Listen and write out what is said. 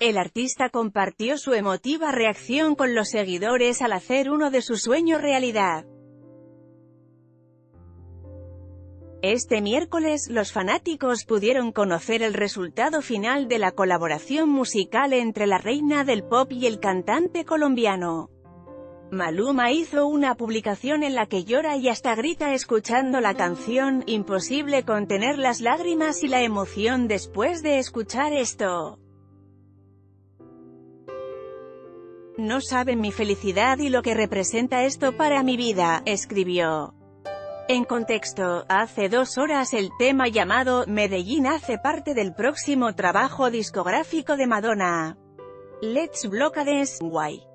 El artista compartió su emotiva reacción con los seguidores al hacer uno de sus sueños realidad. Este miércoles, los fanáticos pudieron conocer el resultado final de la colaboración musical entre la reina del pop y el cantante colombiano. Maluma hizo una publicación en la que llora y hasta grita escuchando la canción, imposible contener las lágrimas y la emoción después de escuchar esto. No saben mi felicidad y lo que representa esto para mi vida, escribió. En contexto, hace dos horas el tema llamado Medellín hace parte del próximo trabajo discográfico de Madonna. Let's Blockades, Why?